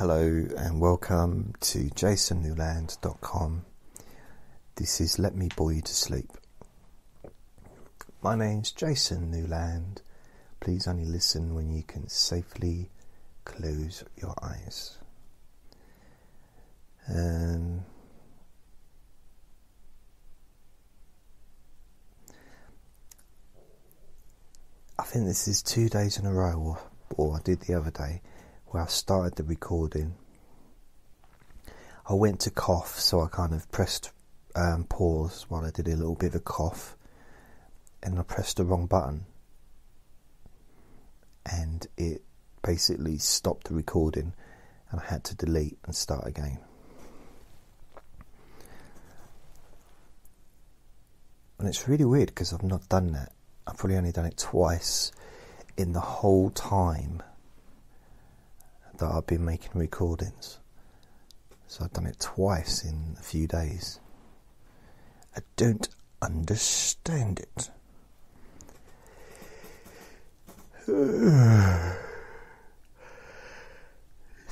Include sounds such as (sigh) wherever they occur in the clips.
Hello and welcome to jasonnewland.com. This is Let Me Bore You to Sleep. My name's Jason Newland. Please only listen when you can safely close your eyes. Um, I think this is two days in a row, or, or I did the other day, where I started the recording. I went to cough, so I kind of pressed um, pause while I did a little bit of a cough, and I pressed the wrong button, and it basically stopped the recording, and I had to delete and start again. And it's really weird because I've not done that. I've probably only done it twice in the whole time that I've been making recordings. So I've done it twice in a few days. I don't understand it. (sighs)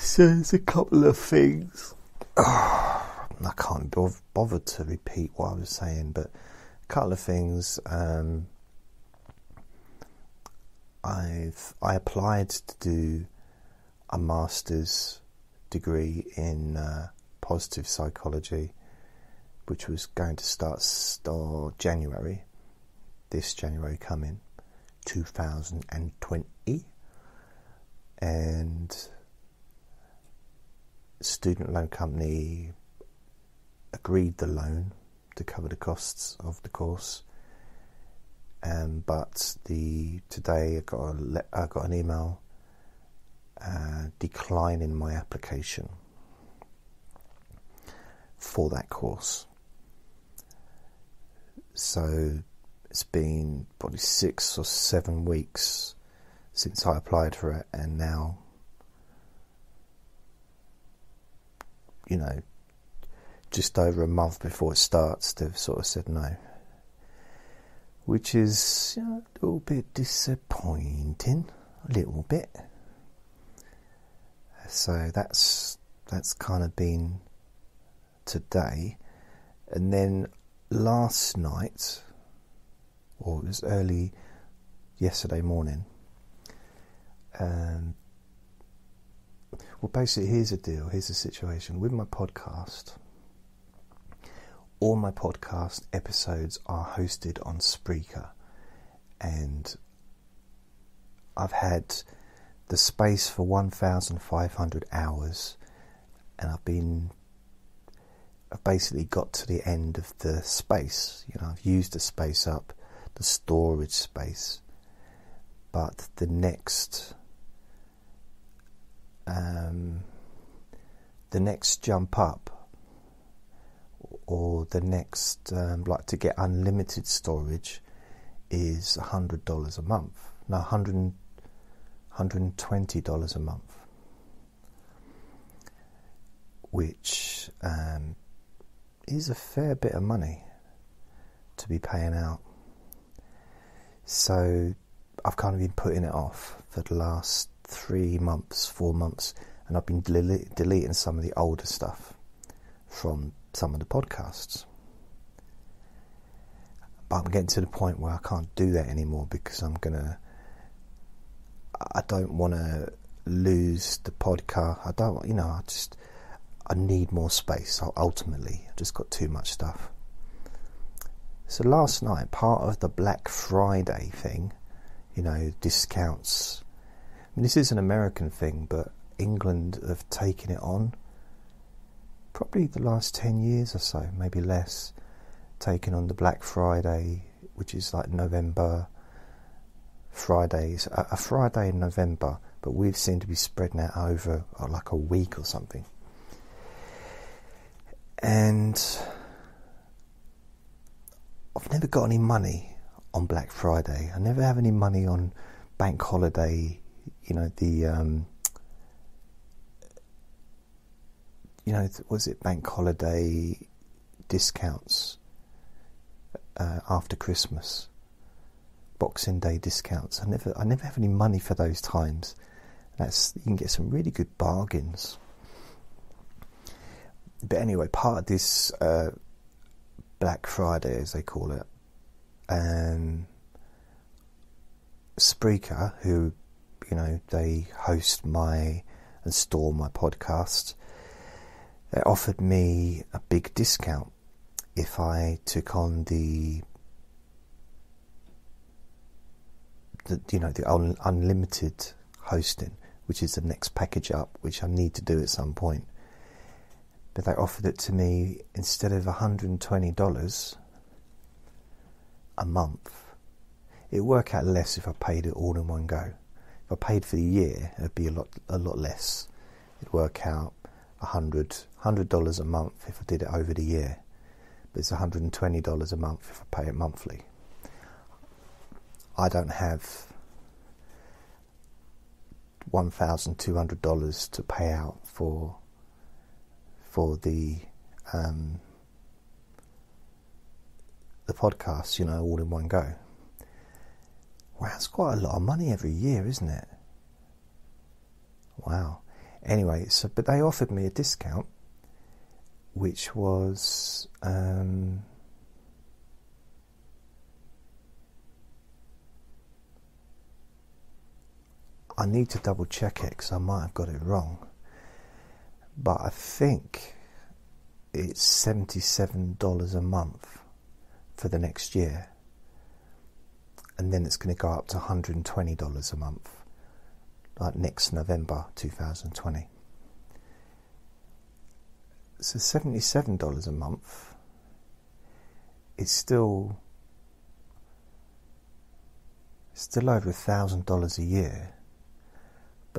So there's a couple of things. Oh, (sighs) I can't be bothered to repeat what I was saying, but a couple of things. Um, I've I applied to do a master's degree in uh, positive psychology, which was going to start start January, this January coming, 2020, and student loan company agreed the loan to cover the costs of the course. Um, but the today I got I got an email uh, in my application for that course. So it's been probably six or seven weeks since I applied for it, and now, you know, just over a month before it starts, they've sort of said no which is a little bit disappointing, a little bit. So that's that's kind of been today, and then last night, or it was early yesterday morning. Um, well, basically, here's the deal. Here's the situation with my podcast all my podcast episodes are hosted on Spreaker, and I've had the space for 1,500 hours, and I've been I've basically got to the end of the space. You know, I've used the space up, the storage space, but the next um, the next jump up or the next, um, like to get unlimited storage, is hundred dollars a month. No, hundred hundred and twenty dollars a month, which um, is a fair bit of money to be paying out. So I've kind of been putting it off for the last three months, four months, and I've been del- deleting some of the older stuff from some of the podcasts. But I'm getting to the point where I can't do that anymore because I'm gonna. I don't want to lose the podcast. I don't, you know, I just. I need more space. Ultimately, I've just got too much stuff. So last night, part of the Black Friday thing, you know, discounts. I mean, this is an American thing, but England have taken it on probably the last 10 years or so, maybe less, taken on the Black Friday, which is like November Fridays, a, a Friday in November, but we've seemed to be spreading out over uh, like a week or something. And I've never got any money on Black Friday. I never have any money on bank holiday, you know, the um, you know, was it bank holiday discounts uh, after Christmas, Boxing Day discounts? I never, I never have any money for those times. That's you can get some really good bargains. but anyway, part of this uh, Black Friday, as they call it, and Spreaker, who you know they host my and store my podcast, they offered me a big discount if I took on the the you know the un- unlimited hosting, which is the next package up, which I need to do at some point. But they offered it to me instead of $120 a month. It would work out less if I paid it all in one go. If I paid for the year, it'd be a lot a lot less. It'd work out hundred hundred dollars a month if I did it over the year. But it's hundred and twenty dollars a month if I pay it monthly. I don't have one thousand two hundred dollars to pay out for for the um, the podcast, you know, all in one go. Wow, that's quite a lot of money every year, isn't it? Wow. Anyway, so but they offered me a discount, which was um, I need to double check it because I might have got it wrong. But I think it's $77 a month for the next year. And then it's going to go up to $120 a month, like next November 2020. So $77 a month is still still over a thousand dollars a year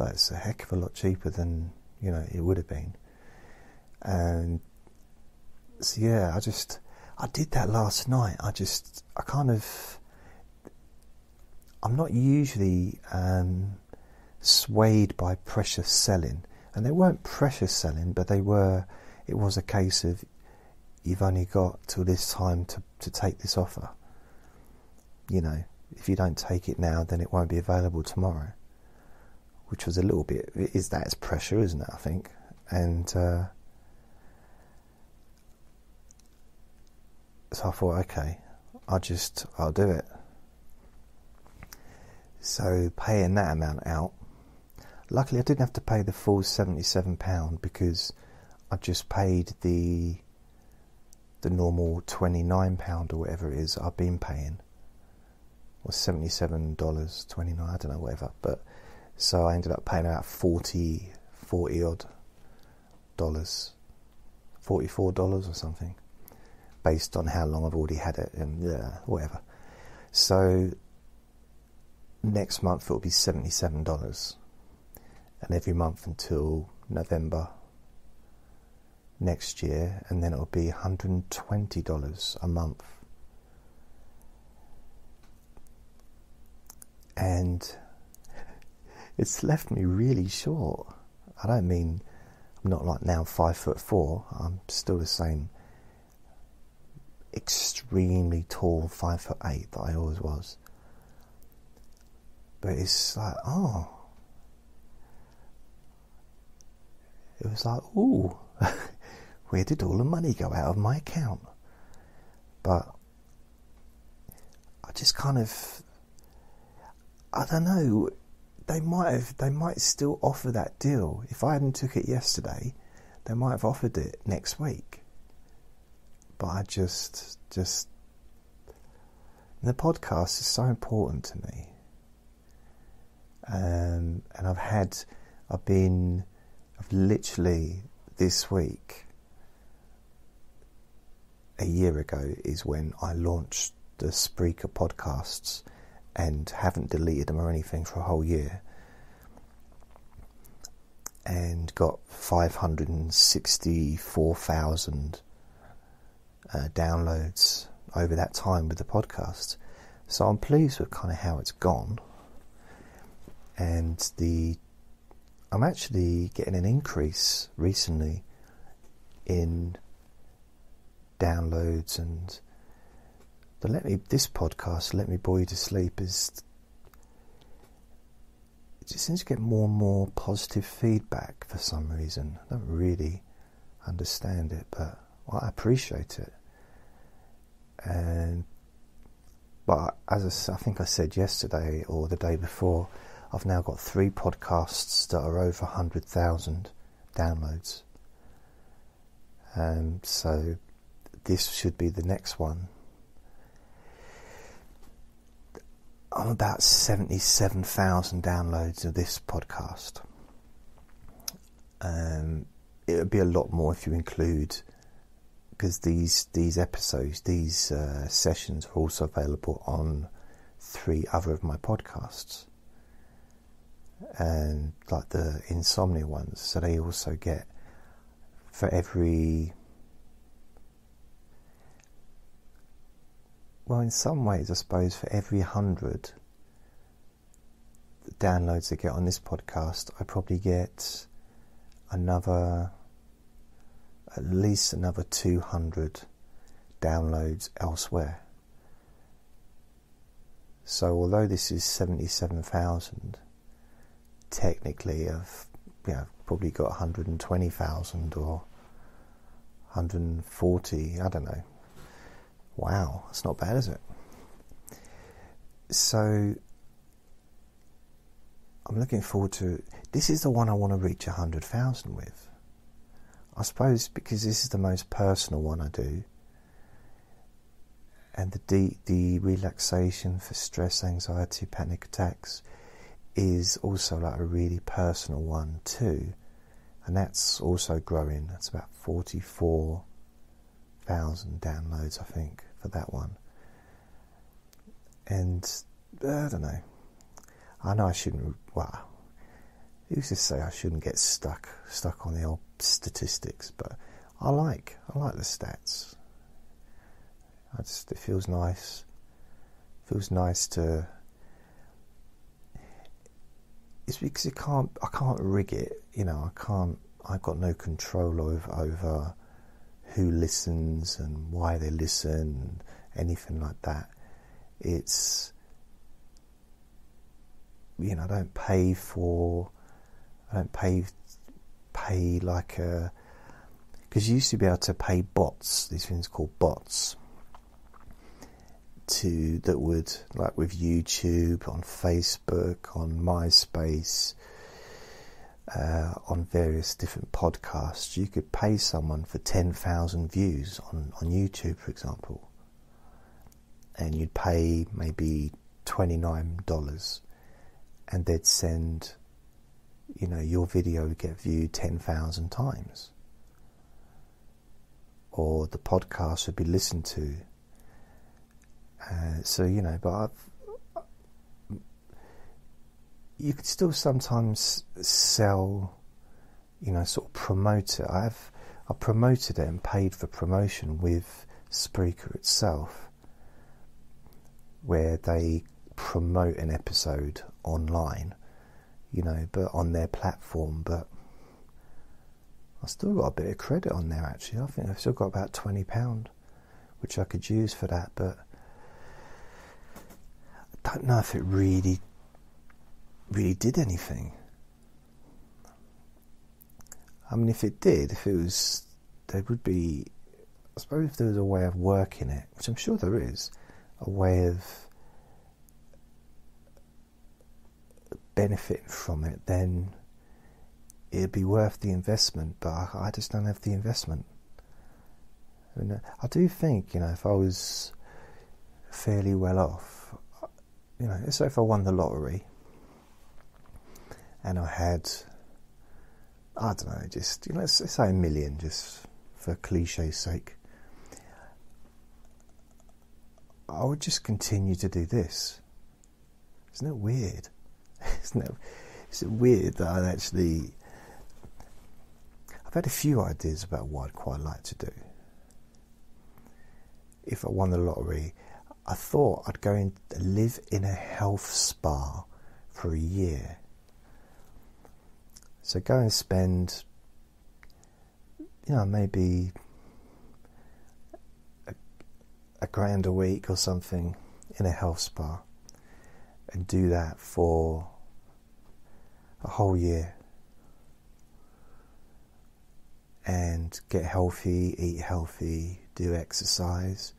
it's a heck of a lot cheaper than you know it would have been. And so yeah, I just I did that last night. I just I kind of I'm not usually um, swayed by pressure selling, and they weren't pressure selling, but they were. It was a case of you've only got till this time to to take this offer. You know, if you don't take it now, then it won't be available tomorrow which was a little bit is that it's pressure, isn't it? I think, and uh, so I thought, okay, I'll just I'll do it. So paying that amount out. Luckily, I didn't have to pay the full seventy-seven pound because I just paid the the normal twenty-nine pound or whatever it is I've been paying, or seventy-seven dollars twenty-nine. I don't know whatever, but so I ended up paying about 40, 40 odd dollars, $44 or something, based on how long I've already had it and yeah, whatever. So next month it'll be $77. And every month until November next year, and then it'll be $120 a month. And it's left me really short. I don't mean I'm not like now five foot four. I'm still the same extremely tall five foot eight that I always was. But it's like, oh, it was like, ooh, (laughs) where did all the money go out of my account? But I just kind of, I don't know they might have they might still offer that deal. If I hadn't took it yesterday, they might have offered it next week. But I just just the podcast is so important to me. Um, and I've had I've been I've literally this week a year ago is when I launched the Spreaker podcasts and haven't deleted them or anything for a whole year and got 564,000 uh, downloads over that time with the podcast. So I'm pleased with kind of how it's gone. And the I'm actually getting an increase recently in downloads and the let me this podcast let me bore you to sleep is it just seems to get more and more positive feedback for some reason. I don't really understand it, but well, I appreciate it. And but as I, I think I said yesterday or the day before, I've now got three podcasts that are over hundred thousand downloads. Um, so this should be the next one. I'm about 77,000 downloads of this podcast. Um, it would be a lot more if you include because these these episodes, these uh, sessions are also available on three other of my podcasts, and like the insomnia ones. So they also get for every well, in some ways, I suppose for every hundred downloads I get on this podcast, I probably get another at least another 200 downloads elsewhere. So, although this is 77,000, technically I've you know, probably got 120,000 or 140, I don't know. Wow, that's not bad, is it? So, I'm looking forward to this is the one I want to reach 100,000 with. I suppose because this is the most personal one I do, and the the, the relaxation for stress, anxiety, panic attacks is also like a really personal one too, and that's also growing. That's about forty four thousand downloads, I think, for that one. And I don't know. I know I shouldn't. Well, who's to say I shouldn't get stuck stuck on the old statistics, but I like I like the stats. I just it feels nice. It feels nice to. It's because it can't. I can't rig it. You know, I can't. I've got no control over over who listens and why they listen, anything like that. It's you know, I don't pay for. I don't pay pay like a because you used to be able to pay bots these things called bots to that would like with YouTube on Facebook on MySpace uh, on various different podcasts you could pay someone for 10,000 views on, on YouTube for example and you'd pay maybe $29 and they'd send you know, your video would get viewed 10,000 times. Or the podcast would be listened to. Uh, so, you know, but I've, you could still sometimes sell, you know, sort of promote it. I've, I promoted it and paid for promotion with Spreaker itself, where they promote an episode online you know, but on their platform. But I still got a bit of credit on there actually. I think I've still got about twenty pound, which I could use for that. But I don't know if it really, really did anything. I mean, if it did, if it was, there would be. I suppose if there was a way of working it, which I'm sure there is, a way of benefiting from it, then it'd be worth the investment. But I, I just don't have the investment. I, mean, I do think, you know, if I was fairly well off, you know, so if I won the lottery and I had, I don't know, just, you know, let's, let's say a million just for cliche's sake, I would just continue to do this. Isn't it weird? (laughs) Isn't it, is it weird that I actually. I've had a few ideas about what I'd quite like to do. If I won the lottery, I thought I'd go and live in a health spa for a year. So go and spend, you know, maybe a, a grand a week or something in a health spa and do that for a whole year. and get healthy, eat healthy, do exercise.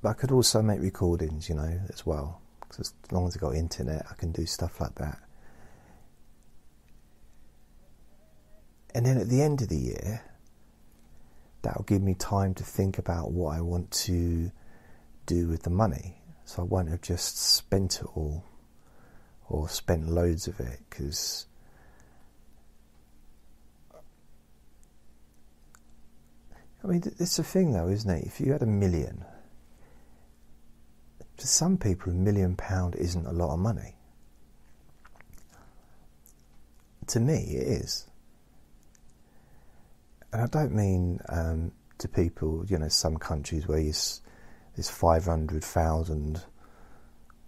But I could also make recordings, you know, as well. Because as long as I've got internet, I can do stuff like that. And then at the end of the year, that'll give me time to think about what I want to do with the money. So I won't have just spent it all or spent loads of it because I mean, it's a thing though, isn't it? If you had a million, to some people, a million pound isn't a lot of money. To me, it is. And I don't mean um, to people, you know, some countries where there's 500,000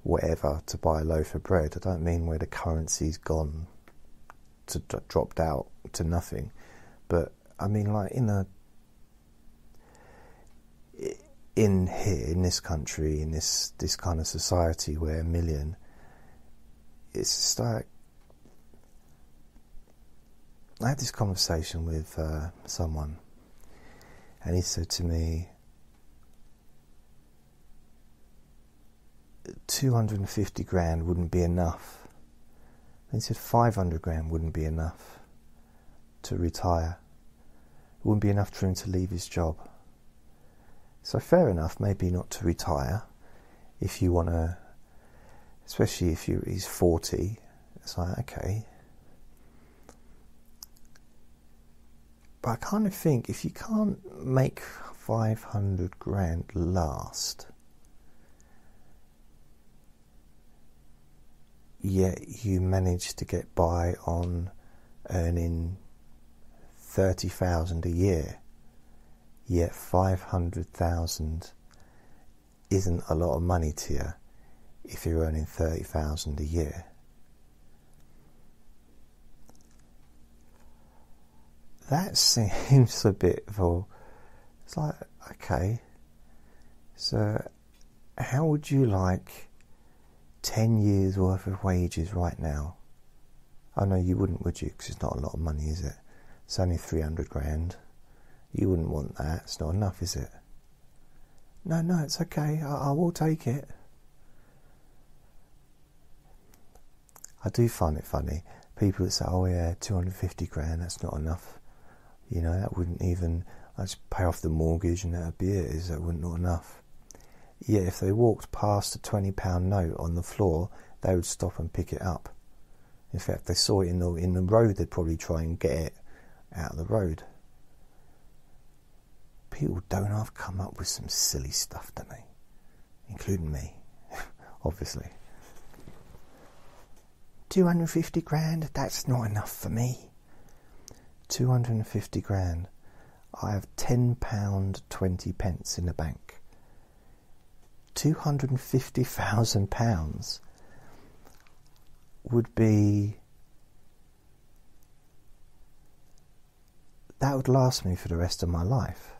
whatever to buy a loaf of bread. I don't mean where the currency's gone to dropped out to nothing, but I mean like in a in here in this country in this this kind of society where a million it's just like I had this conversation with uh, someone and he said to me 250 grand wouldn't be enough. And he said 500 grand wouldn't be enough to retire. It wouldn't be enough for him to leave his job. So fair enough, maybe not to retire if you want to, especially if you he's 40. It's like, okay. But I kind of think if you can't make 500 grand last, yet you manage to get by on earning 30,000 a year, yet 500,000 isn't a lot of money to you if you're earning 30,000 a year. That (laughs) seems a bit for it's like okay so how would you like 10 years worth of wages right now. I know you wouldn't, would you? Because it's not a lot of money, is it? It's only 300 grand. You wouldn't want that. It's not enough, is it? No, no, it's okay. I, I will take it. I do find it funny. People that say, oh, yeah, 250 grand, that's not enough. You know, that wouldn't even, I just pay off the mortgage and that'd be it. Is that wouldn't not enough? Yet if they walked past a £20 note on the floor, they would stop and pick it up. In fact, they saw it in the, in the road, they'd probably try and get it out of the road. People don't have come up with some silly stuff, do they? Including me, (laughs) obviously. 250 grand, that's not enough for me. 250 grand. I have £10 20 pence in the bank. £250,000 would be. That would last me for the rest of my life.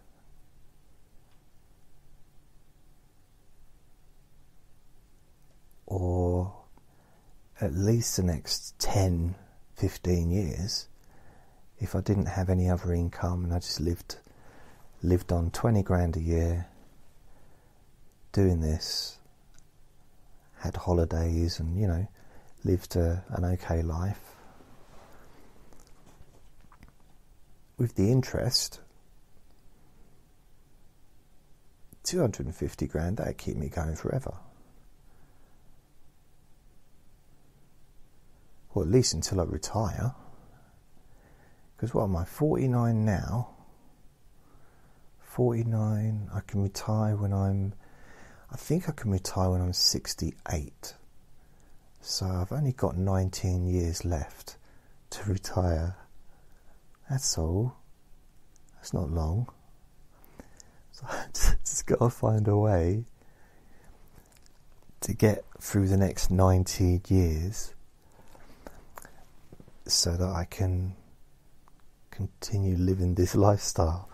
Or at least the next 10, 15 years if I didn't have any other income and I just lived lived on 20 grand a year doing this, had holidays, and you know, lived a, an okay life. With the interest, 250 grand, that'd keep me going forever. Or at least until I retire. Because what am I, 49 now? 49, I can retire when I'm I think I can retire when I'm 68. So I've only got 19 years left to retire. That's all. That's not long. So (laughs) I just got to find a way to get through the next 19 years so that I can continue living this lifestyle.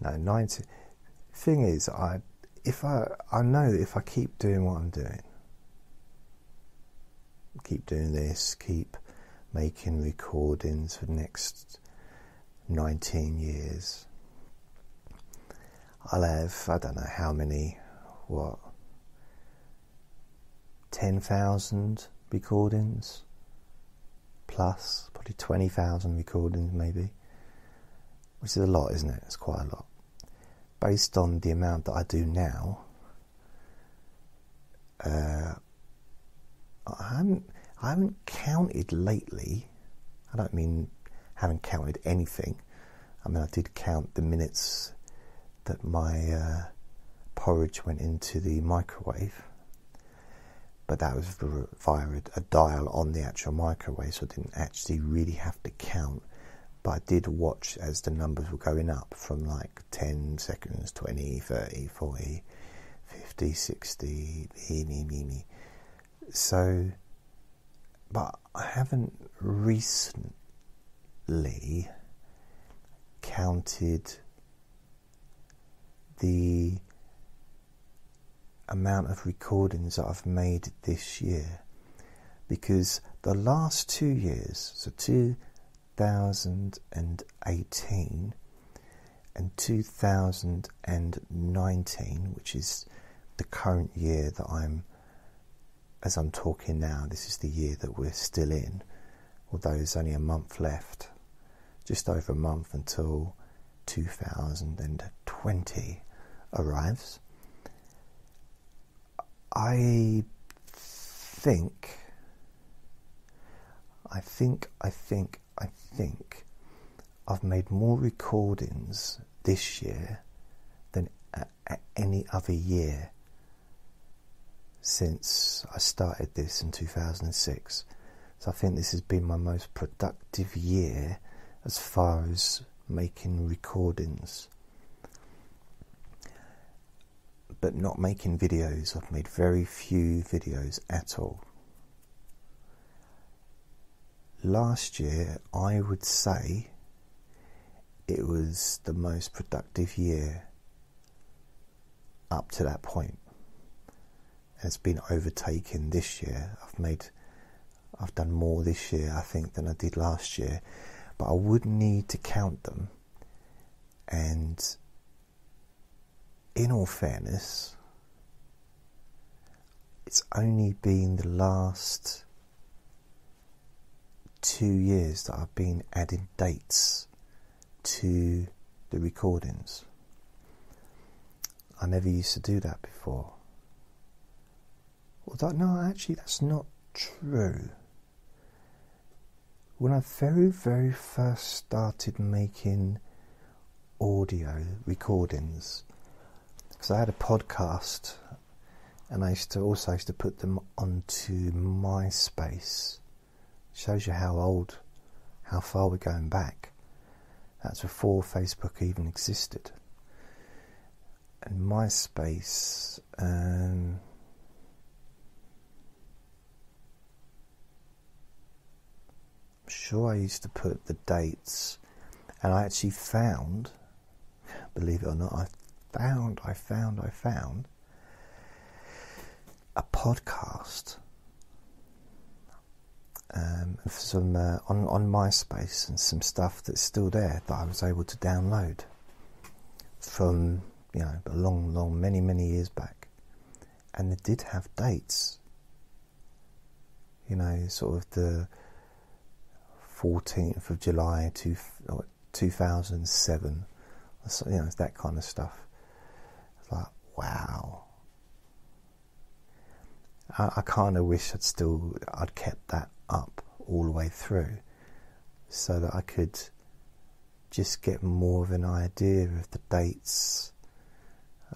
No, 90 thing is, I if I I know that if I keep doing what I'm doing, keep doing this, keep making recordings for the next 19 years. I'll have, I don't know how many, what, 10,000 recordings plus, probably 20,000 recordings maybe, which is a lot, isn't it? It's quite a lot. Based on the amount that I do now, uh, I haven't, I haven't counted lately. I don't mean haven't counted anything. I mean, I did count the minutes that my uh, porridge went into the microwave, but that was via a dial on the actual microwave, so I didn't actually really have to count. But I did watch as the numbers were going up from like 10 seconds, 20, 30, 40, 50, 60, me, me, me, me. So, but I haven't recently counted the amount of recordings that I've made this year because the last two years, so 2018 and 2019, which is the current year that I'm, as I'm talking now, this is the year that we're still in, although there's only a month left, just over a month until 2020 arrives. I think, I think, I think, I think I've made more recordings this year than at, at any other year since I started this in 2006. So I think this has been my most productive year as far as making recordings but not making videos. I've made very few videos at all. Last year, I would say it was the most productive year up to that point. It's been overtaken this year. I've made, I've done more this year, I think, than I did last year, but I would need to count them and in all fairness, it's only been the last two years that I've been adding dates to the recordings. I never used to do that before. Although, no, actually, that's not true. When I very, very first started making audio recordings, because I had a podcast and I used to also used to put them onto MySpace. Shows you how old, how far we're going back. That's before Facebook even existed. And MySpace, um, I'm sure I used to put the dates, and I actually found, believe it or not, I found, I found, I found a podcast um, some uh, on on MySpace and some stuff that's still there that I was able to download from you know a long, long, many, many years back, and it did have dates. You know, sort of the fourteenth of July two, 2007, you know, that kind of stuff like, wow. I, I kind of wish I'd still I'd kept that up all the way through, so that I could just get more of an idea of the dates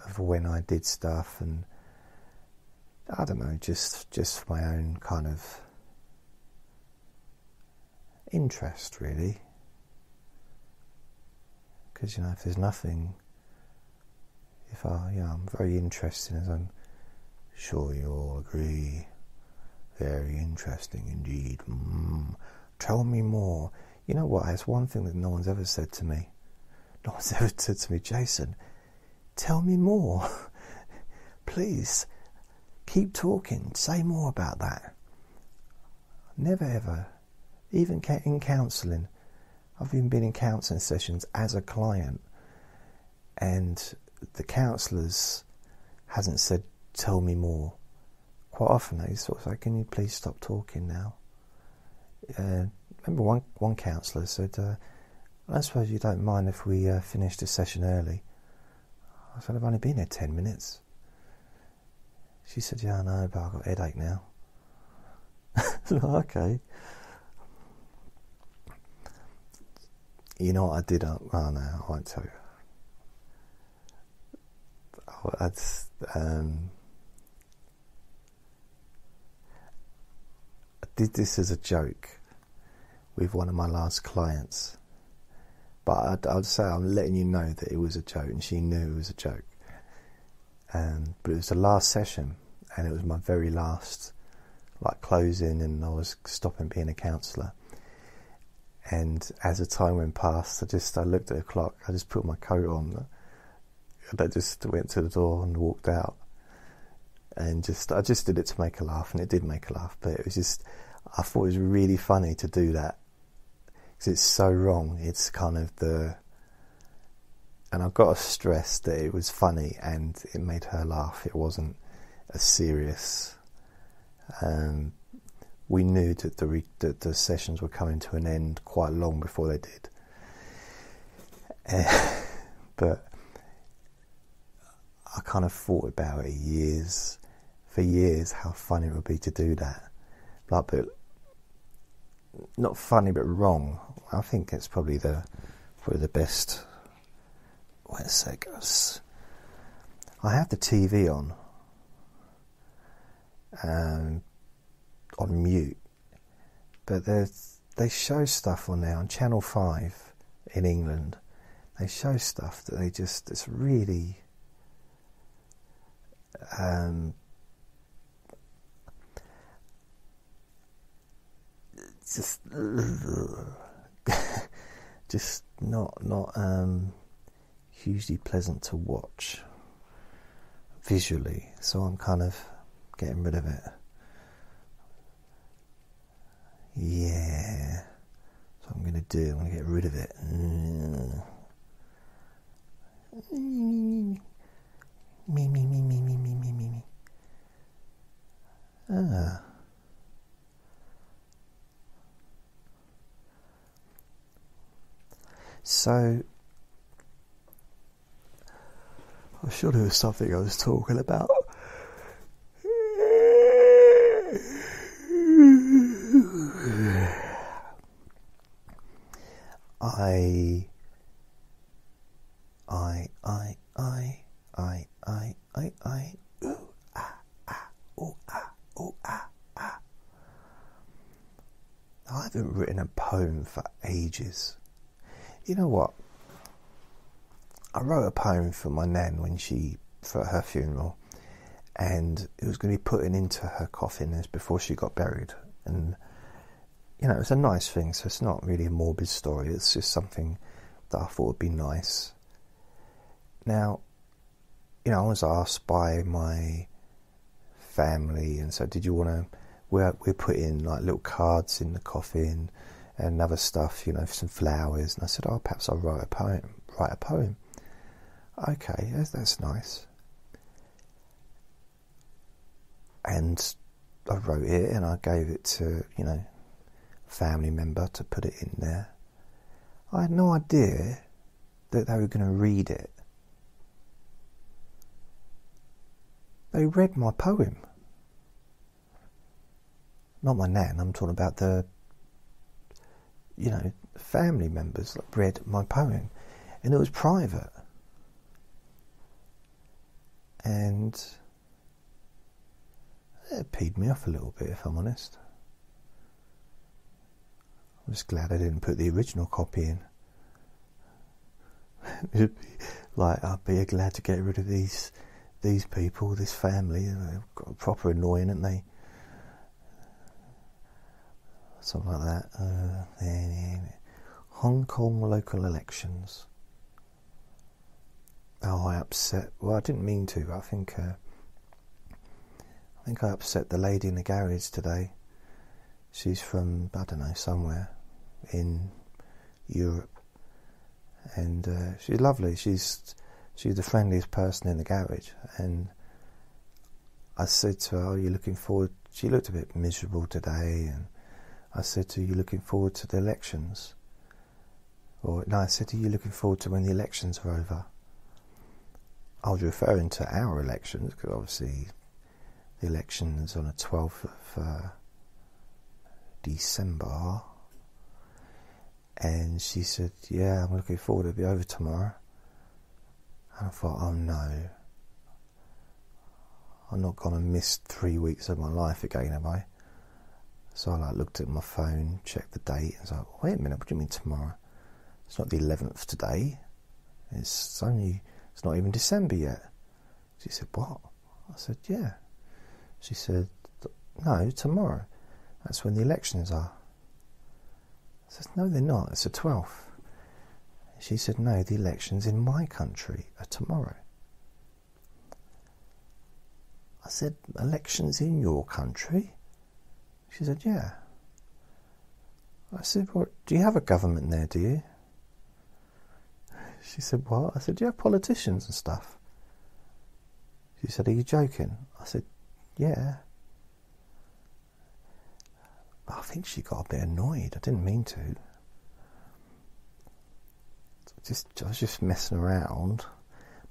of when I did stuff and I don't know, just just my own kind of interest really. Because you know, if there's nothing if I, I'm very interested, as I'm sure you all agree. Very interesting indeed. Mm. Tell me more. You know what? It's one thing that no one's ever said to me. No one's (laughs) ever said to me, Jason, tell me more. (laughs) Please, keep talking. Say more about that. Never ever even in counselling. I've even been in counselling sessions as a client, and the counsellors hasn't said, "Tell me more." Quite often, they sort of say, "Can you please stop talking now?" Uh, remember, one one counsellor said, uh, "I suppose you don't mind if we uh, finish the session early." I said, "I've only been here ten minutes." She said, "Yeah, I know, but I've got a headache now." (laughs) okay. You know what I did? Oh no, I won't tell you. Oh, that's um, I did this as a joke with one of my last clients, but I'd, I'd, say I'm letting you know that it was a joke, and she knew it was a joke. Um, but it was the last session, and it was my very last, like closing, and I was stopping being a counsellor and as the time went past, I just I looked at the clock. I just put my coat on, I just went to the door and walked out. And just I just did it to make a laugh, and it did make a laugh. But it was just I thought it was really funny to do that because it's so wrong. It's kind of the and I've got to stress that it was funny and it made her laugh. It wasn't a serious. Um, we knew that the, that the sessions were coming to an end quite long before they did. (laughs) But I kind of thought about it years, for years, how funny it would be to do that. Like, but not funny, but wrong. I think it's probably the probably the best. Wait a sec. I have the TV on. Um, on mute, but they show stuff on there on Channel Five in England. They show stuff that they just it's really um, just (laughs) just not not um, hugely pleasant to watch visually. So I'm kind of getting rid of it. Yeah. So I'm going to do. I'm going to get rid of it. Me, me, me, me, me, me, me, me, me. Ah. So, I'm sure there was something I was talking about. I, I, I, I, I, I, I, I, ooh, ah, ah, ooh, ah, ooh, ah, ah. I haven't written a poem for You know what? I wrote a poem for my nan when she, for her funeral, and it was going to be put into her coffin as before she got buried. And you know, it's a nice thing, so it's not really a morbid story, it's just something that I thought would be nice. Now, you know, I was asked by my family, and so did you want to? We're we're putting like little cards in the coffin and other stuff, you know, some flowers. And I said, oh, perhaps I'll write a poem. Write a poem. Okay, that's, that's nice. And I wrote it, and I gave it to you know a family member to put it in there. I had no idea that they were going to read it. They read my poem. Not my nan, I'm talking about the, you know, family members that read my poem. And it was private. And it peed me off a little bit, if I'm honest. I'm just glad I didn't put the original copy in. (laughs) like I'd be glad to get rid of these these people, this family. They've got proper annoying, aren't they? Something like that. Uh, Hong Kong local elections. Oh, I upset. Well, I didn't mean to. I think. Uh, I think I upset the lady in the garage today She's from I don't know somewhere in Europe, and uh, she's lovely. She's she's the friendliest person in the garage, and I said to her, "Are you looking forward?" She looked a bit miserable today, and I said to "You looking forward to the elections?" Or no, I said, "Are you looking forward to when the elections are over?" I was referring to our elections because obviously the elections on the twelfth of uh, December, and she said, "Yeah, I'm looking forward. to be over tomorrow." And I thought, "Oh no." I'm not gonna miss three weeks of my life again, am I? So I like looked at my phone, checked the date, and was like, wait a minute, what do you mean tomorrow? It's not the eleventh today. It's only it's not even December yet. She said, What? I said, Yeah. She said, No, tomorrow. That's when the elections are. I said, No, they're not. It's the 12th. She said, No, the elections in my country are tomorrow. I said, Elections in your country? She said, Yeah. I said, What? Do you have a government there, do you? She said, What? I said, Do you have politicians and stuff? She said, Are you joking? I said, Yeah. I think she got a bit annoyed. I didn't mean to. Just, I was just messing around,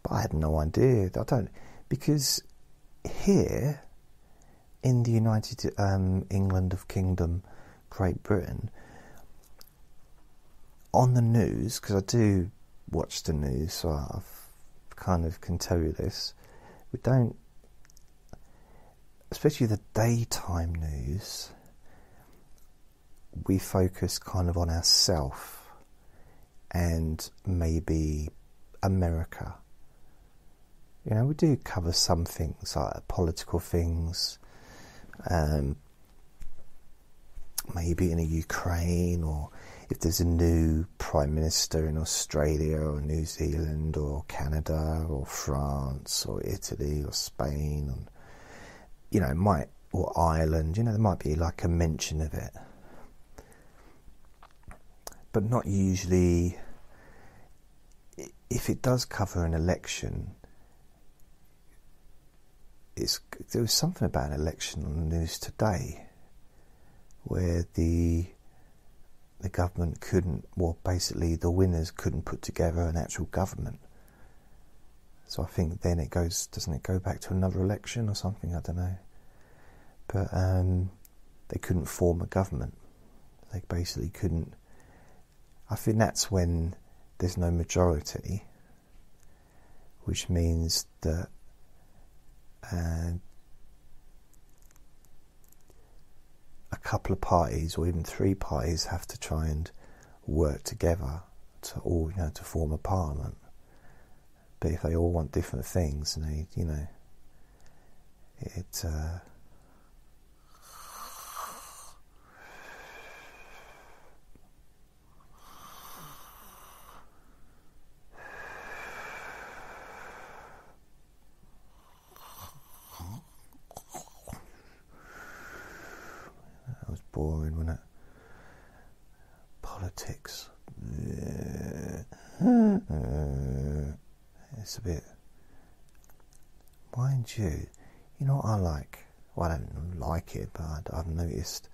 but I had no idea. I don't because here in the United um, England of Kingdom, Great Britain, on the news, because I do watch the news, so I kind of can tell you this. We don't, especially the daytime news, we focus kind of on ourselves and maybe America you know, we do cover some things like political things, um, maybe in a Ukraine, or if there's a new prime minister in Australia or New Zealand or Canada or France or Italy or Spain, and you know, might or Ireland. You know, there might be like a mention of it, but not usually. If it does cover an election, it's, there was something about an election on the news today where the the government couldn't, well, basically the winners couldn't put together an actual government. So I think then it goes, doesn't it go back to another election or something? I don't know. But um, they couldn't form a government. They basically couldn't. I think that's when there's no majority, which means that and a couple of parties or even three parties have to try and work together to all you know to form a parliament. But if they all want different things, and they you know it. Uh, boring, wasn't it? Politics. Uh, it's a bit. Mind you, you know what I like? Well, I don't like it, but I've noticed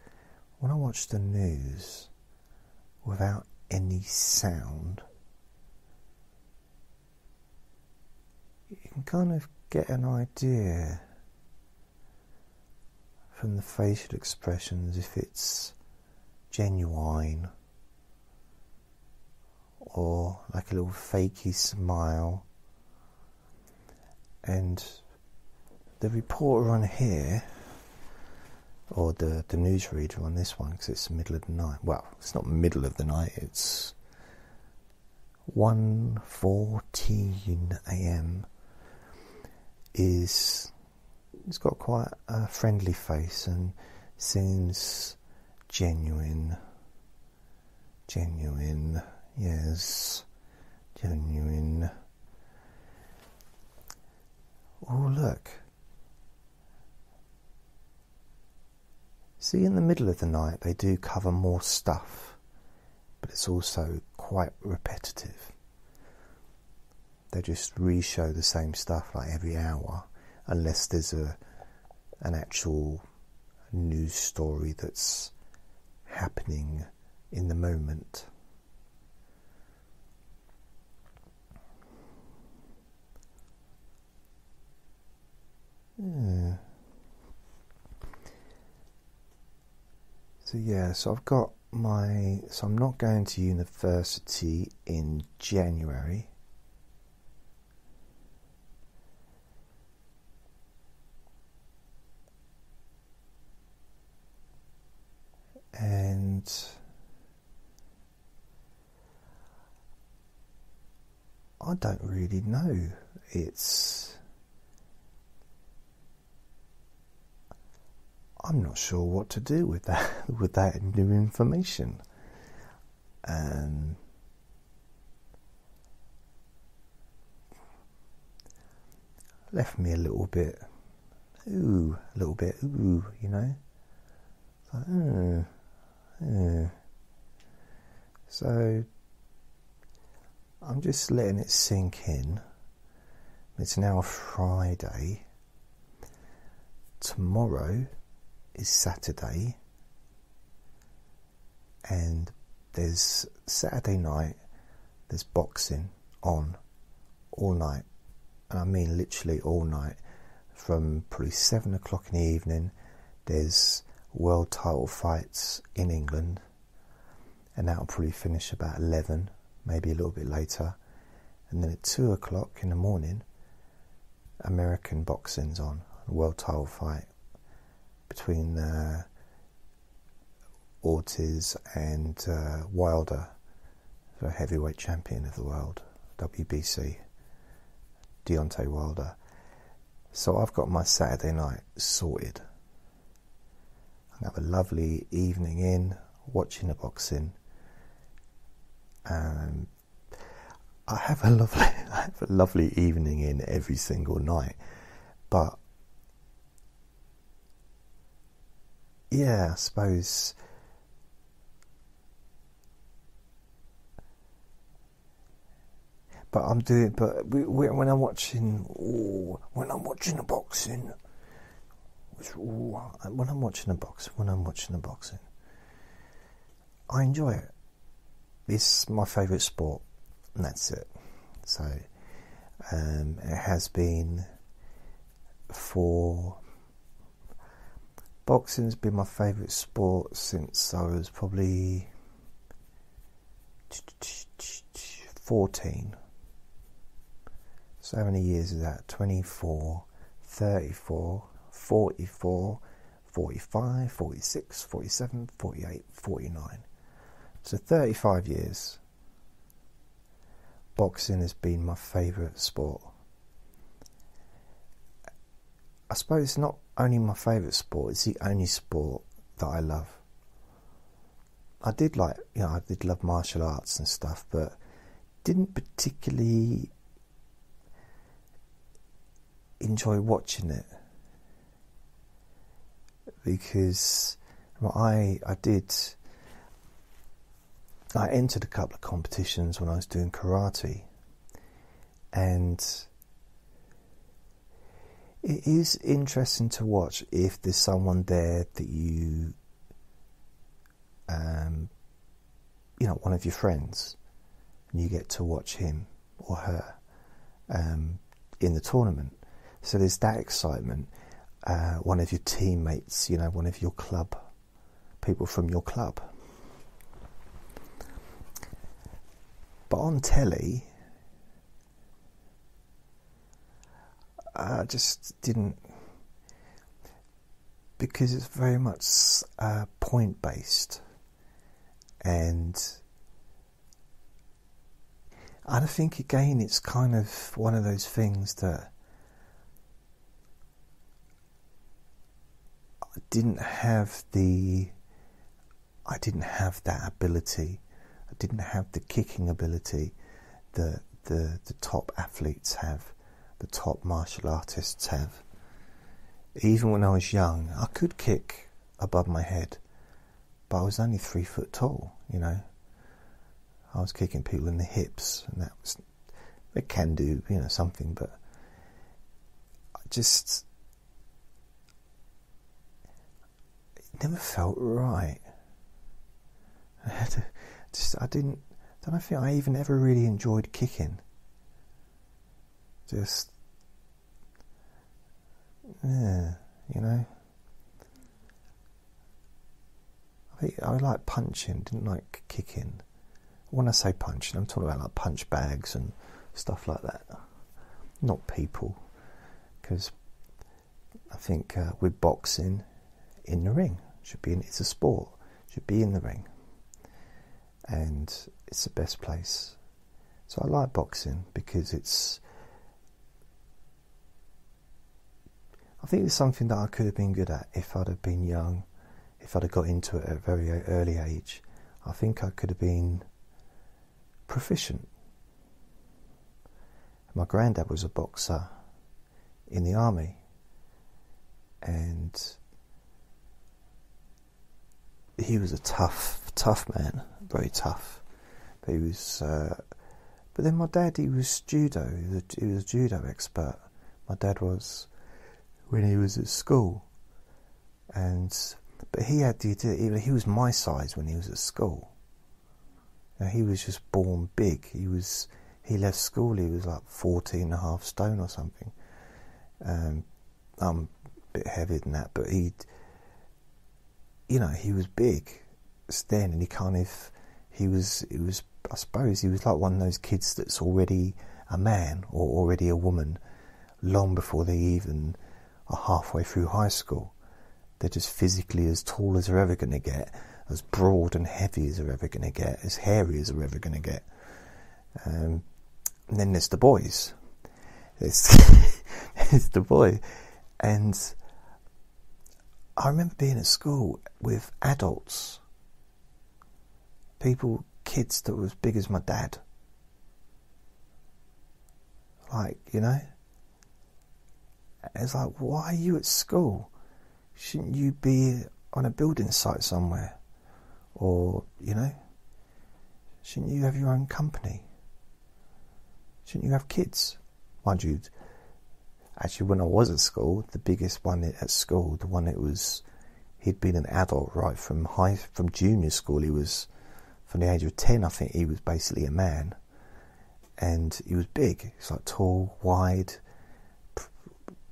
when I watch the news without any sound, you can kind of get an idea from the facial expressions if it's genuine or like a little fakey smile. And the reporter on here, or the, the newsreader on this one, because it's the middle of the night. Well, it's not middle of the night, it's 1.14 a.m. is he's got quite a friendly face and seems genuine. Genuine, yes, genuine. Oh, look. See, in the middle of the night, they do cover more stuff, but it's also quite repetitive. They just re show the same stuff like every hour, unless there's a an actual news story that's happening in the moment. Yeah. So yeah, so I've got my so I'm not going to university in January. And I don't really know. It's I'm not sure what to do with that (laughs) with that new information. Um, left me a little bit, ooh, a little bit, ooh, you know. Like, oh. So I'm just letting it sink in. It's now Friday. Tomorrow is Saturday, and there's Saturday night, there's boxing on all night, and I mean literally all night, from probably seven o'clock in the evening. There's world title fights in England, and that'll probably finish about 11, maybe a little bit later. And then at 2 o'clock in the morning, American boxing's on, a world title fight between uh, Ortiz and uh, Wilder, the heavyweight champion of the world, WBC, Deontay Wilder. So I've got my Saturday night sorted. I have a lovely evening in watching the boxing. Um, I have a lovely, (laughs) I have a lovely evening in every single night, but yeah, I suppose. But I'm doing. But when I'm watching, ooh, when I'm watching the boxing, ooh, when I'm watching the boxing, when I'm watching the boxing, I enjoy it. It's my favourite sport, and that's it. So um, it has been for Boxing's been my favourite sport since I was probably (tsk) 14. So, how many years is that? 24, 34, 44, 45, 46, 47, 48, 49. So, 35 years. Boxing has been my favourite sport. I suppose it's not only my favourite sport, it's the only sport that I love. I did like, you know, I did love martial arts and stuff, but didn't particularly enjoy watching it because I I did I entered a couple of competitions when I was doing karate and it is interesting to watch if there's someone there that you, um, you know, one of your friends, and you get to watch him or her um, in the tournament. So there's that excitement. Uh, one of your teammates, you know, one of your club people from your club. But on telly, I just didn't because it's very much uh, point based and I think again it's kind of one of those things that I didn't have the I didn't have that ability I didn't have the kicking ability that the the top athletes have the top martial artists have. Even when I was young, I could kick above my head, but I was only three foot tall, you know. I was kicking people in the hips, and that was, it can do, you know, something, but I just, it never felt right. (laughs) I had to, just, I didn't, I don't think I even ever really enjoyed kicking. Just, yeah, you know. I, think I like punching, didn't like kicking. When I say punching, I'm talking about like punch bags and stuff like that, not people. Because I think uh, with boxing, in the ring should be in, it's a sport, should be in the ring, and it's the best place. So I like boxing because it's. I think it's something that I could have been good at if I'd have been young, if I'd have got into it at a very early age. I think I could have been proficient. My granddad was a boxer in the army, and he was a tough, tough man, very tough. But he was, uh, but then my dad, he was judo. He was, a, he was a judo expert. My dad was when he was at school, and but he had the he was my size when he was at school. Now, he was just born big. He was he left school. He was like 14 and a half stone or something. Um, I'm a bit heavier than that, but he, you know, he was big then, and he kind of he was he was I suppose he was like one of those kids that's already a man or already a woman long before they even are halfway through high school. They're just physically as tall as they're ever going to get as broad and heavy as they're ever going to get, as hairy as they're ever going to get. Um, and then there's the boys. It's, it's (laughs) the boy. And I remember being at school with adults, people, kids that were as big as my dad. Like, you know? It's like, why are you at school? Shouldn't you be on a building site somewhere? Or, you know, shouldn't you have your own company? Shouldn't you have kids? Mind you, actually, when I was at school, the biggest one at school, the one that was, he'd been an adult right from high, from junior school. He was, from the age of 10, I think he was basically a man. And he was big. He's like tall, wide,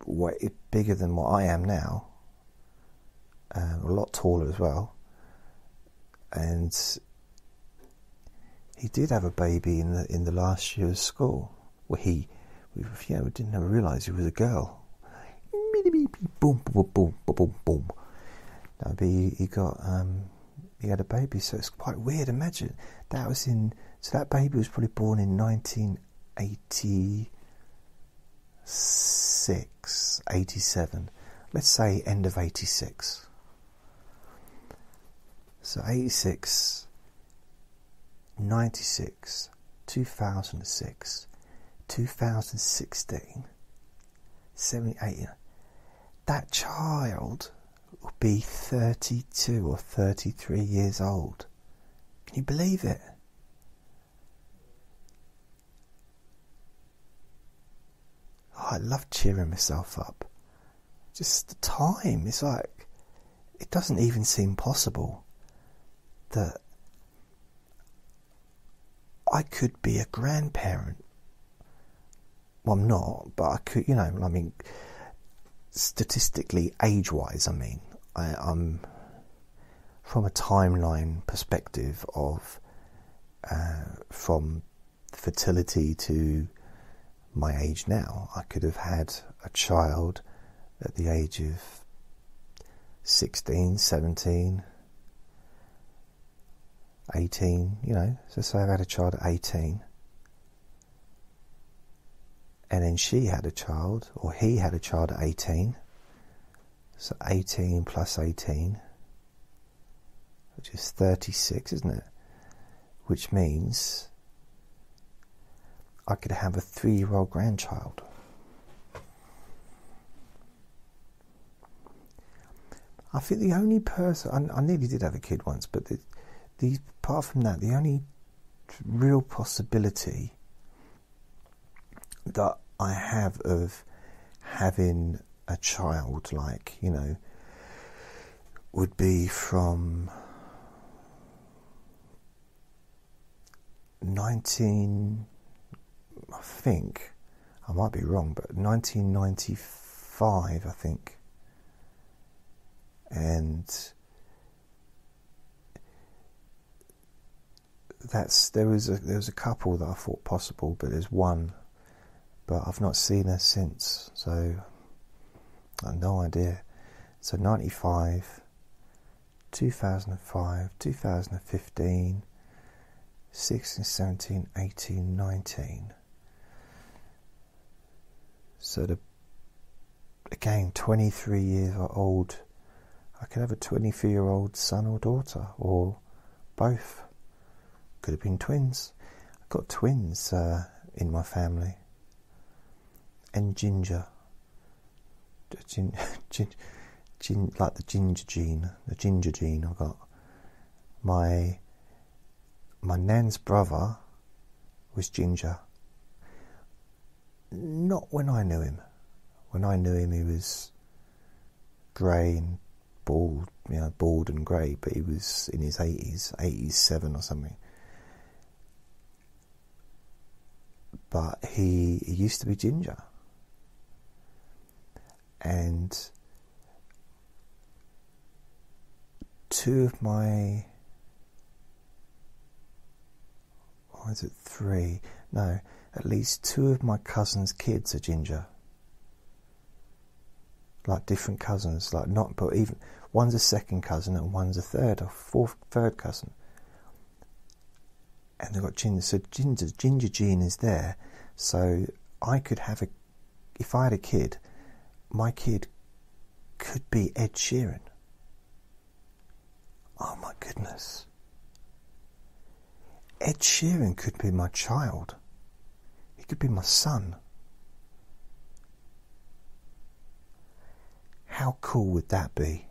way bigger than what I am now. Um, a lot taller as well and he did have a baby in the in the last year of school. Well, he, we, yeah, we didn't ever realise he was a girl. Boom, boom, boom, boom, boom, boom. No, but he, he got um, he had a baby, so it's quite weird. Imagine that was in so that baby was probably born in 1986, 87. Let's say end of 86. So 86, 96, 2006, 2016, 78. That child will be 32 or 33 years old. Can you believe it? Oh, I love cheering myself up. Just the time, it's like, it doesn't even seem possible that I could be a grandparent. Well, I'm not, but I could, you know, I mean, statistically, age wise, I mean, I, am from a timeline perspective of uh, from fertility to my age now, I could have had a child at the age of 16, 17, 18, you know, so say I've had a child at 18, and then she had a child, or he had a child at 18, so 18 plus 18, which is 36, isn't it? Which means I could have a three year old grandchild. I think the only person I, I nearly did have a kid once, but the, the apart from that, the only real possibility that I have of having a child, like you know, would be from 19 I think I might be wrong but 1995 I think. And that's there was a there was a couple that I thought possible but there's one but I've not seen her since so I have no idea so 95 2005 2015 16, 17, 18, 19. So the again, 23 years old, I could have a 23 year old son or daughter, or both. Could have been twins. I've got twins uh, in my family. And ginger. Gin, (laughs) gin, gin, like the ginger gene, the ginger gene I've got. My my nan's brother was Ginger. Not when I knew him. When I knew him, he was grey and bald, you know, bald and grey, but he was in his 80s, 87 or something. But he, he used to be Ginger. And two of my or is it three? No, at least two of my cousin's kids are ginger. Like different cousins, like not, but even one's a second cousin and one's a third or fourth, third cousin. And they've got ginger, so ginger, ginger gene is there. So I could have a, if I had a kid, my kid could be Ed Sheeran. Oh my goodness. Ed Sheeran could be my child. He could be my son. How cool would that be?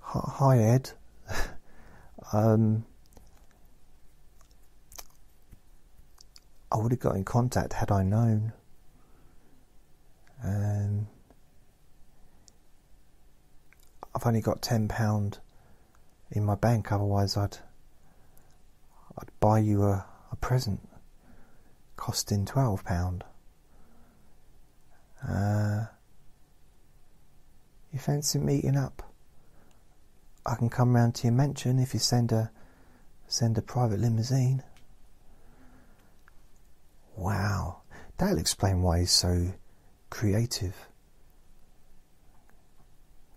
Hi, Ed. (laughs) um, I would have got in contact had I known. Um, I've only got ten pound in my bank. Otherwise, I'd I'd buy you a, a present costing twelve pound. Uh, you fancy meeting up? I can come round to your mansion if you send a send a private limousine. Wow, that'll explain why he's so creative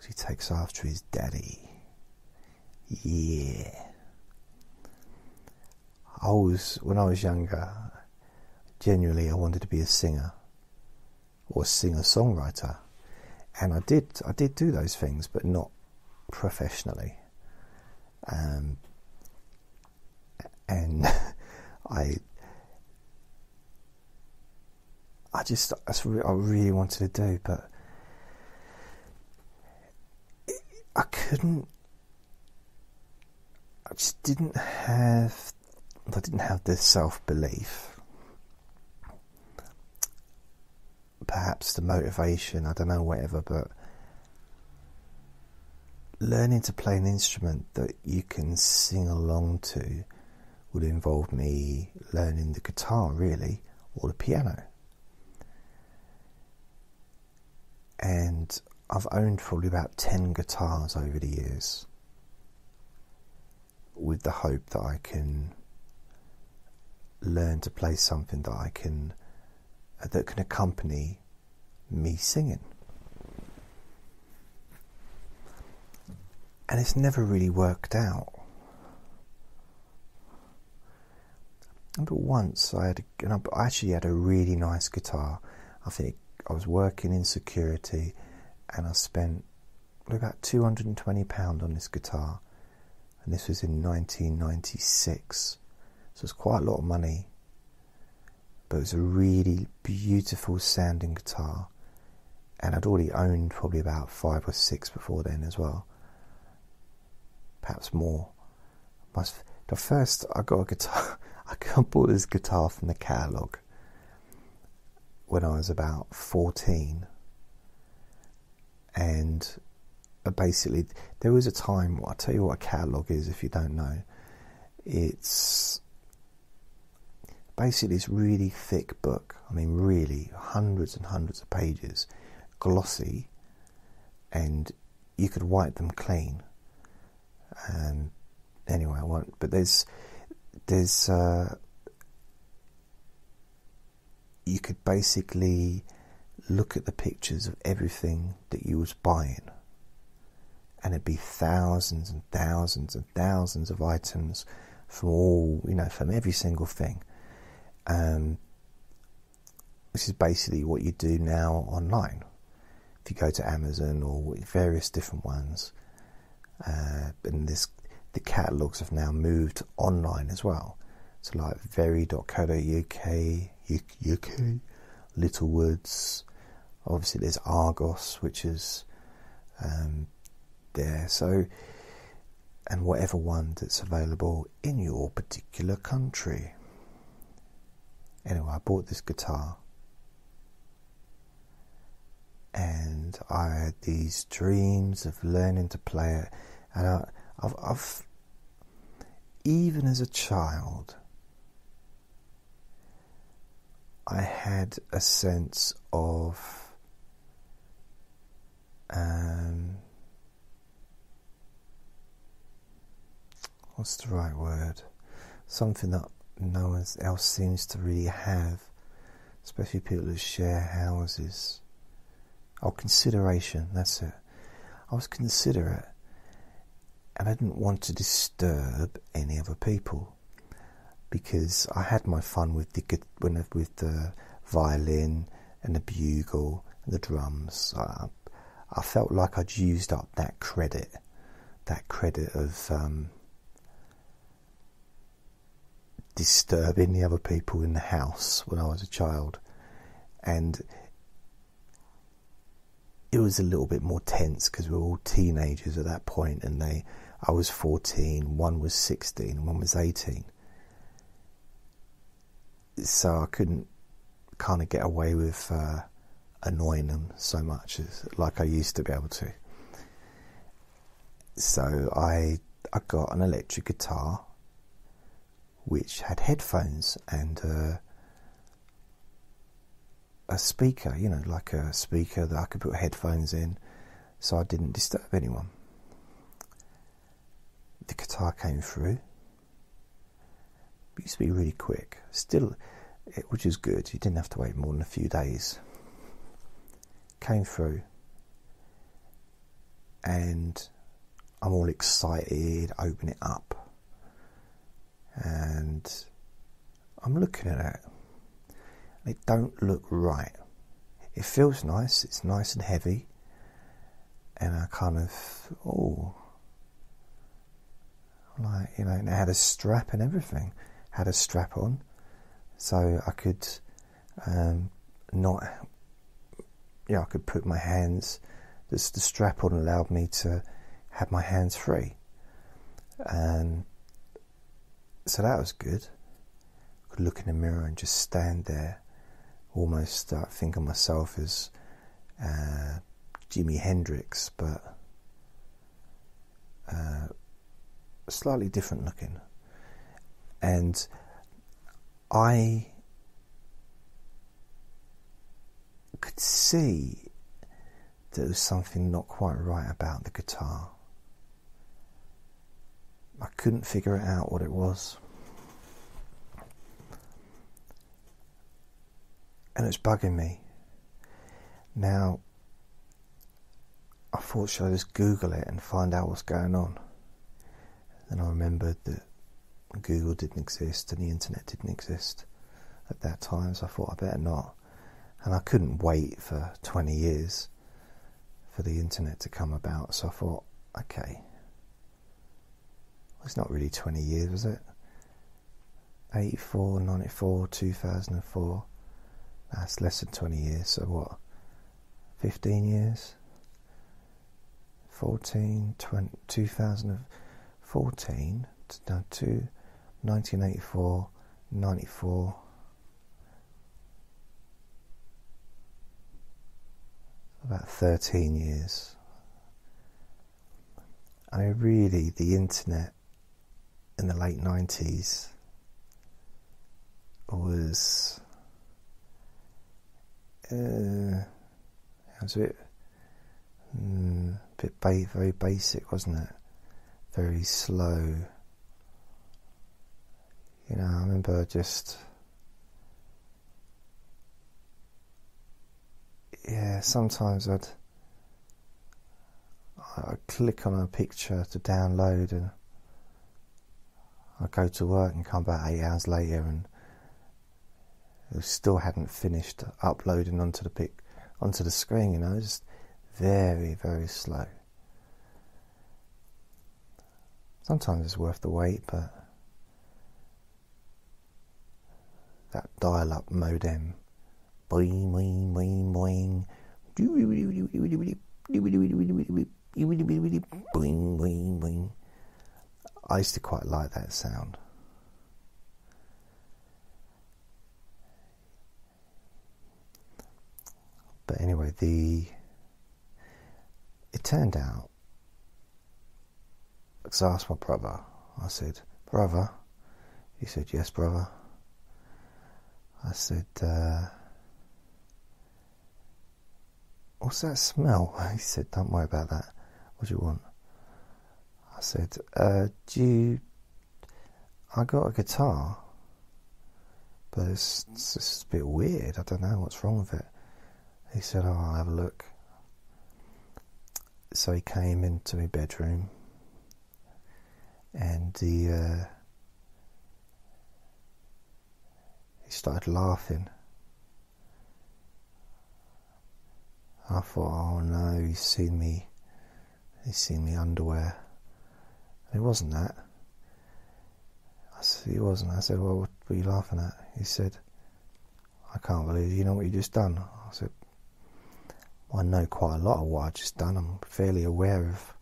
he takes after his daddy. Yeah. I was, when I was younger, genuinely I wanted to be a singer or a singer songwriter. And I did, I did do those things, but not professionally. Um, and (laughs) I, I just, that's what I really wanted to do, but I couldn't. I just didn't have. I didn't have this self belief. Perhaps the motivation, I don't know, whatever, but learning to play an instrument that you can sing along to would involve me learning the guitar, really, or the piano. And I've owned probably about 10 guitars over the years with the hope that I can learn to play something that I can that can accompany me singing. And it's never really worked out. But once I had, a, I actually had a really nice guitar. I think I was working in security and I spent about £220 on this guitar, and this was in 1996, so it's quite a lot of money. but it was a really beautiful sounding guitar, and I'd already owned probably about five or six before then as well, perhaps more. The first I got a guitar, (laughs) I bought this guitar from the catalogue when I was about 14 and uh, basically there was a time I'll tell you what a catalogue is if you don't know. It's basically this really thick book. I mean really hundreds and hundreds of pages glossy and you could wipe them clean. And anyway I won't but there's there's uh, you could basically look at the pictures of everything that you was buying. And it'd be thousands and thousands and thousands of items from all you know from every single thing. Um, this is basically what you do now online. If you go to Amazon or various different ones uh, and this the catalogues have now moved online as well. So like very.co.uk UK, Littlewoods. Obviously, there's Argos, which is um, there. So, and whatever one that's available in your particular country. Anyway, I bought this guitar and I had these dreams of learning to play it, and I, I've even as a child, I had a sense of um, what's the right word? Something that no one else seems to really have, especially people who share houses. Oh, consideration, that's it. I was considerate and I didn't want to disturb any other people because I had my fun with the with the violin and the bugle and the drums. I, I felt like I'd used up that credit, that credit of um, disturbing the other people in the house when I was a child, and it was a little bit more tense because we were all teenagers at that point, and they. I was 14, one was 16, one was 18 so I couldn't kind of get away with uh, annoying them so much as like I used to be able to. So I I got an electric guitar which had headphones and uh, a speaker, you know, like a speaker that I could put headphones in, so I didn't disturb anyone. The guitar came through it used to be really quick. Still, it, which is good. You didn't have to wait more than a few days. Came through, and I'm all excited. Open it up, and I'm looking at it. It don't look right. It feels nice. It's nice and heavy, and I kind of oh, like you know, and it had a strap and everything had a strap on, so I could um, not, yeah, I could put my hands. This the strap on allowed me to have my hands free, and so that was good. I could look in the mirror and just stand there, almost uh, think of myself as uh, Jimi Hendrix, but uh, slightly different looking and I could see that there was something not quite right about the guitar. I couldn't figure it out what it was. And it's bugging me. Now, I thought, should I just Google it and find out what's going on? Then I remembered that Google didn't exist and the internet didn't exist at that time, so I thought I better not. And I couldn't wait for 20 years for the internet to come about, so I thought, okay, well, it's not really 20 years, was it? 84, 94, 2004. That's less than 20 years, so what? 15 years? 14, 20, 2014, no, two, 1984, 94. About 13 years. I mean, really, the internet in the late 90s was. Uh, was a bit, mm, bit ba very basic, wasn't it? Very slow. You know, I remember just. Yeah, sometimes I'd I click on a picture to download and I'd go to work and come back eight hours later and it still hadn't finished uploading onto the pic onto the screen, you know, just very, very slow. Sometimes it's worth the wait, but that dial up modem boing boing boing boing boing, boing, boing. I used to quite like that sound. But anyway, the it turned out. Because I asked my brother. I said, "Brother," he said, "Yes, brother." I said, uh, "What's that smell?" (laughs) He said, "Don't worry about that." What do you want? I said, uh, Do you. I got a guitar, but it's, it's just a bit weird. I don't know what's wrong with it. He said, Oh, I'll have a look. So he came into my bedroom and the, uh, he started laughing. I thought, oh no, he's seen me He's seen me underwear. And it wasn't that. I said, it wasn't. I said, well, what were you laughing at? He said, I can't believe you know what you just done. I said, well, I know quite a lot of what I just done. I'm fairly aware of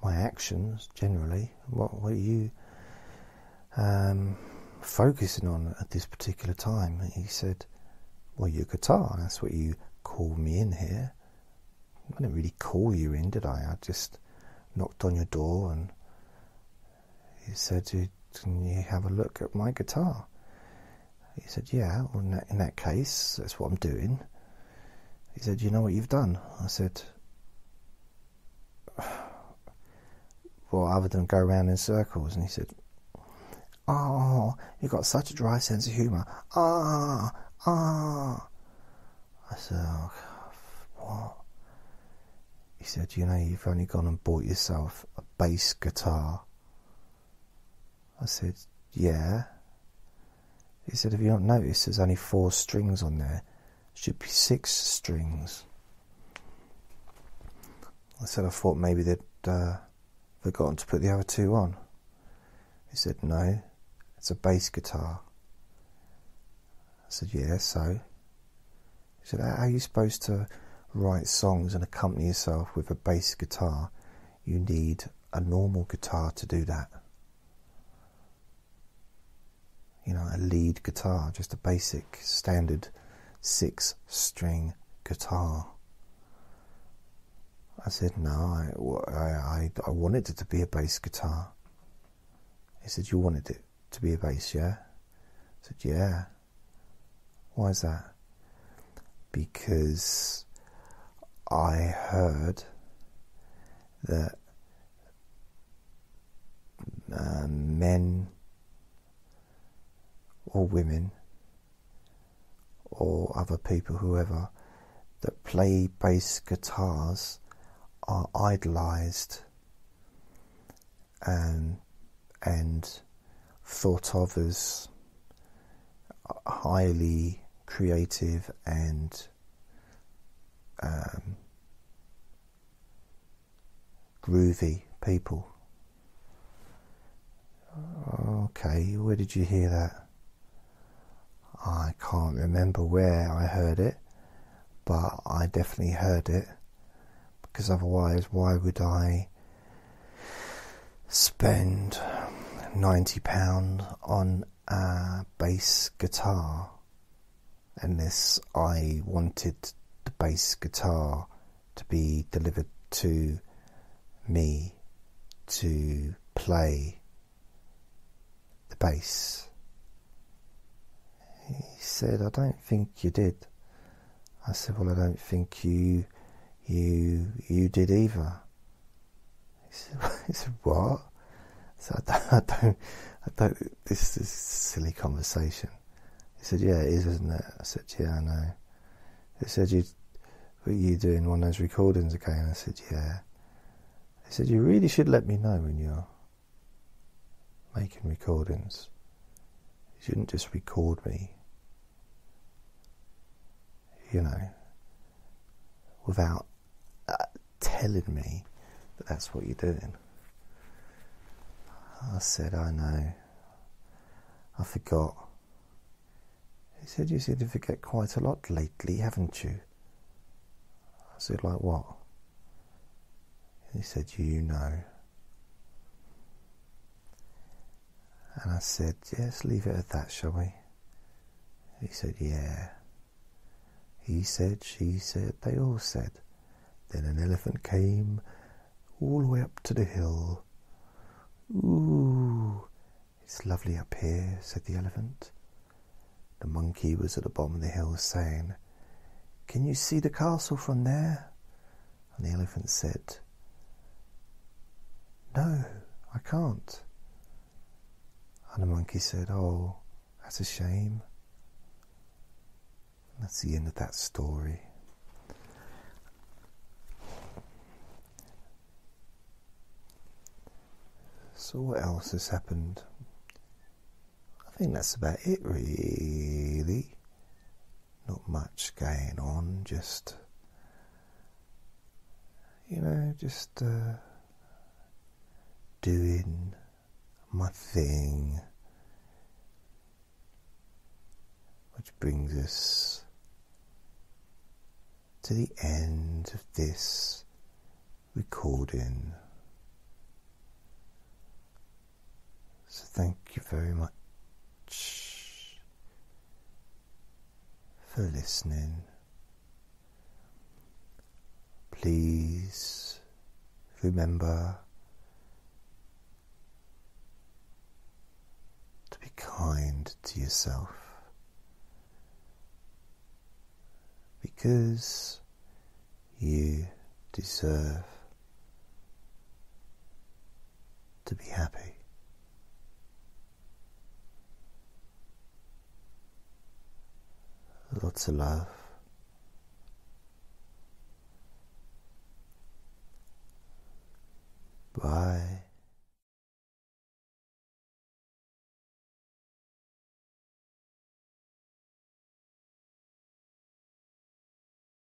my actions generally. What, are you um, focusing on at this particular time? He said, well, your guitar. That's what you called me in here. I didn't really call you in, did I? I just knocked on your door and he said, Can you have a look at my guitar? He said, Yeah, well, in, that, in that case, that's what I'm doing. He said, You know what you've done? I said, (sighs) Well, other than go around in circles. And he said, Oh, you've got such a dry sense of humour. Ah, ah. I said, oh, What? He said, You know, you've only gone and bought yourself a bass guitar. I said, Yeah. He said, Have you not noticed there's only four strings on there? Should be six strings. I said, I thought maybe they'd uh, forgotten to put the other two on. He said, No, it's a bass guitar. I said, Yeah, so. He said, How are you supposed to write songs and accompany yourself with a bass guitar, you need a normal guitar to do that. You know, a lead guitar, just a basic standard six string guitar. I said, No, I, I, I wanted it to be a bass guitar. He said, You wanted it to be a bass, yeah? I said, Yeah. Why is that? Because I heard that uh, men or women or other people, whoever, that play bass guitars are idolized and, and thought of as highly creative and um, groovy people. Okay, where did you hear that? I can't remember where I heard it, but I definitely heard it because otherwise, why would I spend £90 on a bass guitar unless I wanted the bass guitar to be delivered to me to play the bass. He said, I don't think you did. I said, Well, I don't think you you you did either. He said, he (laughs) said What? So I don't, (laughs) I don't, I don't, this is silly conversation. He said, Yeah, it is, isn't it? I said, Yeah, I know. He said, You, were you doing one of those recordings again? I said, Yeah. He said, You really should let me know when you're making recordings. You shouldn't just record me, you know, without uh, telling me that that's what you're doing. I said, I know. I forgot. He said, You seem to forget quite a lot lately, haven't you? I said, Like what? He said, You know. And I said, Yes, leave it at that, shall we? He said, Yeah. He said, she said, they all said. Then an elephant came all the way up to the hill. Ooh, it's lovely up here, said the elephant. The monkey was at the bottom of the hill saying, Can you see the castle from there? And the elephant said, No, I can't. And the monkey said, Oh, that's a shame. That's the end of that story. So, what else has happened? I think that's about it, really. Not much going on, just, you know, just uh, doing my thing. Which brings us to the end of this recording. So, thank you very much for listening. Please remember to be kind to yourself because you deserve to be happy. lots of love. Bye.